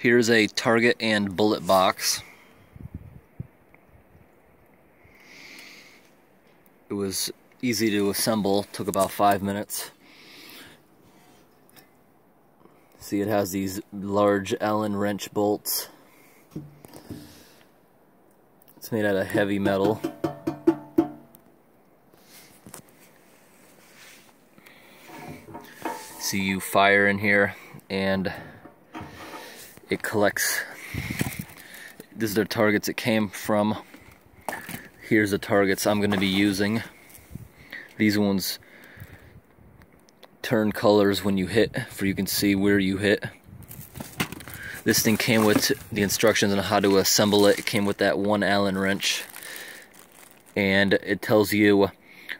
Here's a target and bullet box. It was easy to assemble, took about five minutes. See it has these large Allen wrench bolts. It's made out of heavy metal. See you fire in here and it collects. This is targets it came from. Here's the targets I'm going to be using. These ones turn colors when you hit for you can see where you hit. This thing came with the instructions on how to assemble it. It came with that one allen wrench. And it tells you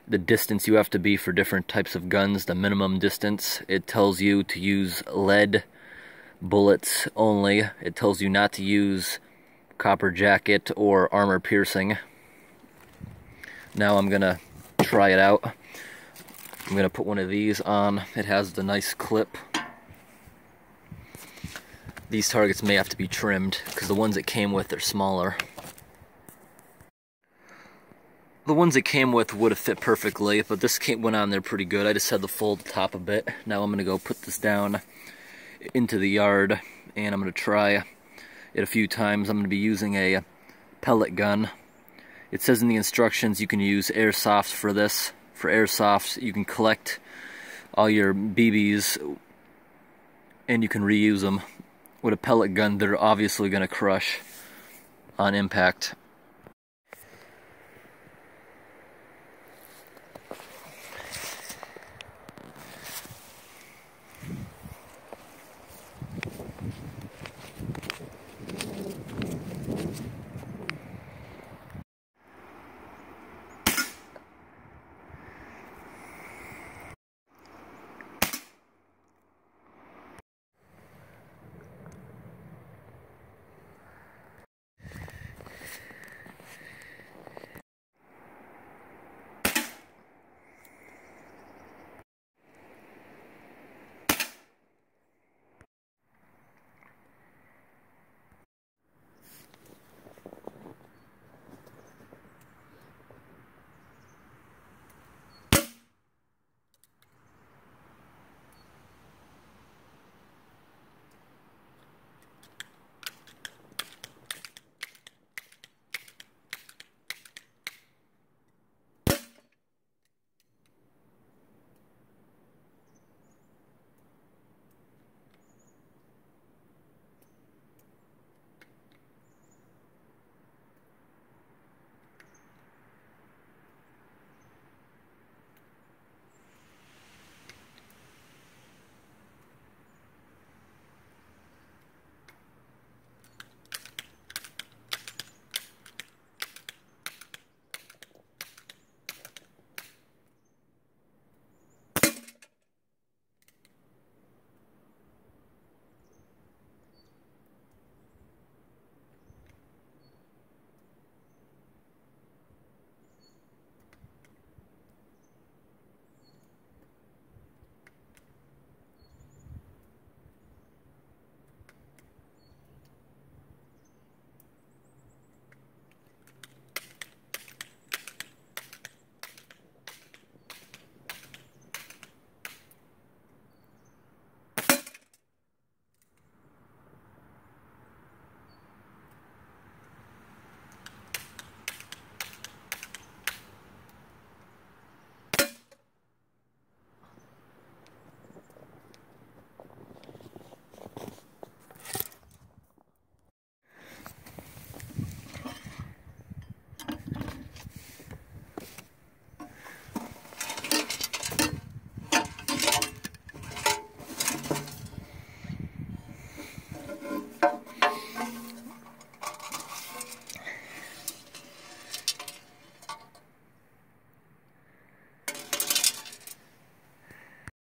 the distance you have to be for different types of guns the minimum distance. It tells you to use lead bullets only. It tells you not to use copper jacket or armor piercing. Now I'm gonna try it out. I'm gonna put one of these on. It has the nice clip. These targets may have to be trimmed because the ones it came with are smaller. The ones it came with would have fit perfectly, but this came, went on there pretty good. I just had to fold the top a bit. Now I'm gonna go put this down into the yard and I'm going to try it a few times. I'm going to be using a pellet gun. It says in the instructions you can use airsoft for this. For airsoft you can collect all your BBs and you can reuse them. With a pellet gun they're obviously going to crush on impact.